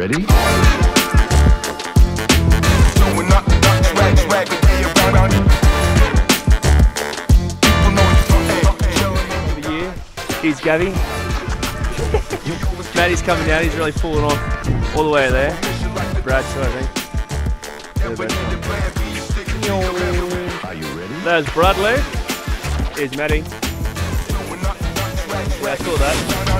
ready? Here's Gabby. Matty's coming down, he's really falling off all the way there. Brad, too, I think. Are you ready? There's Bradley. Here's Matty. Yeah, I saw that.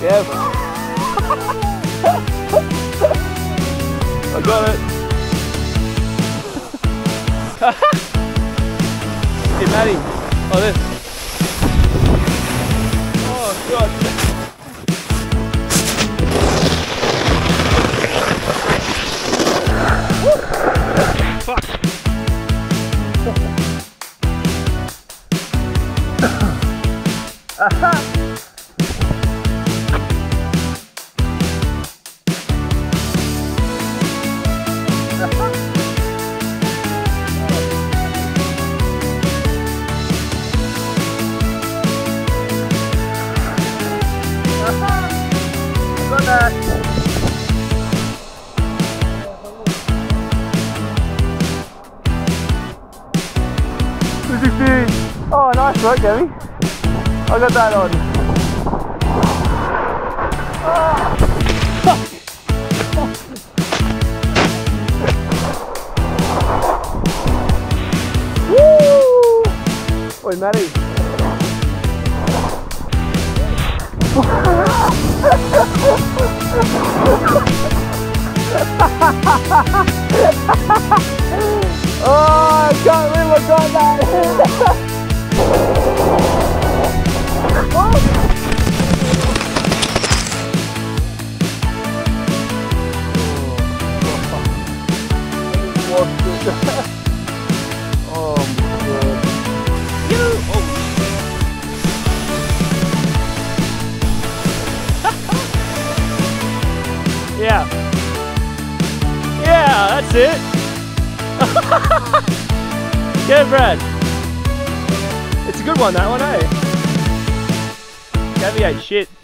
Yep. I got it. hey, Matty. Oh, this. Oh, God. Oh, nice work, Gabby. I got that on. Woo! Oi, Matty. Oh, that's it. Brad. It's a good one, that one, eh? Ain't shit.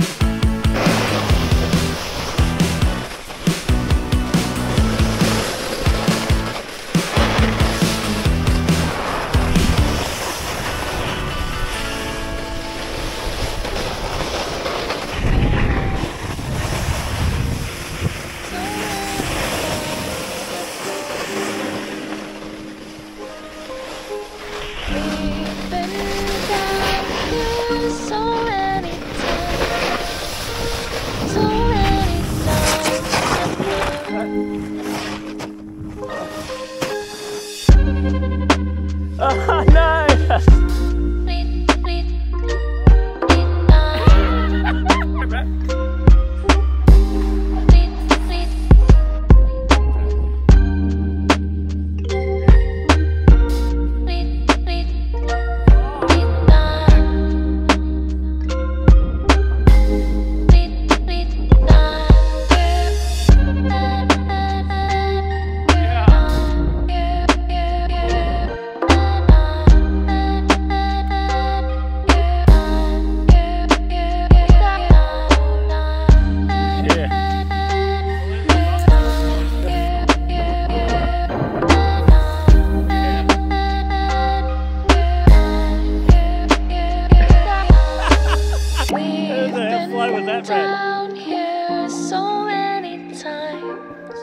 that. Down here so many times,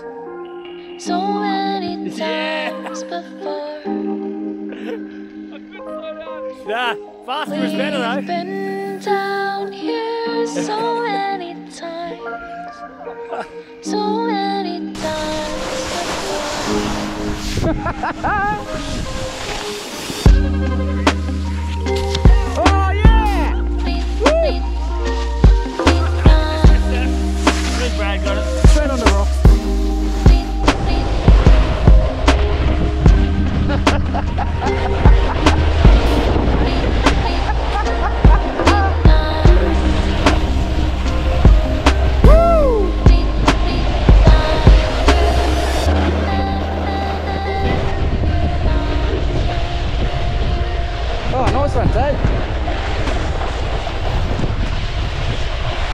so many times yeah. before. yeah, faster We've is better though. Been down here so many times, so many times before.